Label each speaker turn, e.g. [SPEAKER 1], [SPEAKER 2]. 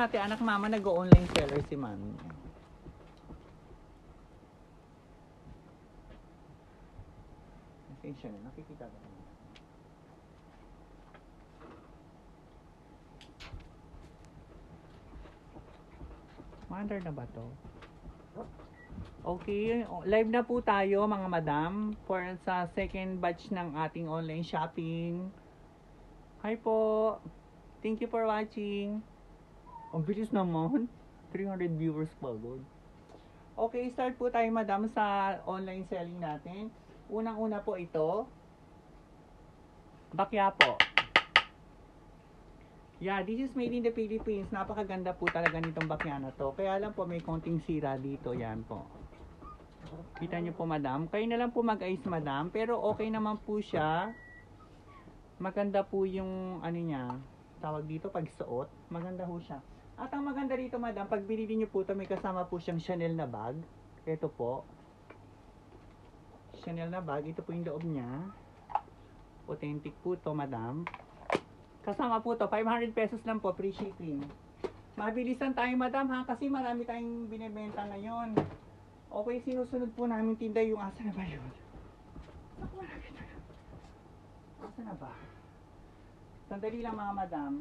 [SPEAKER 1] Ate, anak mama, nag-online seller si mami. Pasensya na, nakikita ba naman? Mother na ba to? Okay, live na po tayo mga madam for sa second batch ng ating online shopping. Hi po. Thank you for watching. Ang bilis naman. 300 viewers pa agad. Okay, start po tayo madam sa online selling natin. Unang-una po ito. Bakya po. Yeah, this is made in the Philippines. Napakaganda po talaga nitong bakya na to. Kaya lang po may konting sira dito. Yan po. Kita niyo po madam. Kayo na lang po mag-ayos madam. Pero okay naman po siya. Maganda po yung ano niya. Tawag dito pag suot. Maganda po siya. At ang maganda dito madam, pag binili niyo po ito, may kasama po siyang Chanel na bag. Ito po. Chanel na bag. Ito po yung loob niya. Authentic po to madam. Kasama po to, 500 pesos lang po, free shipping. Mabilisan tayo madam ha, kasi marami tayong binibenta ngayon. Okay, sinusunod po namin tinda yung asa na ba yun? Asa na ba? Sandali lang mga madam.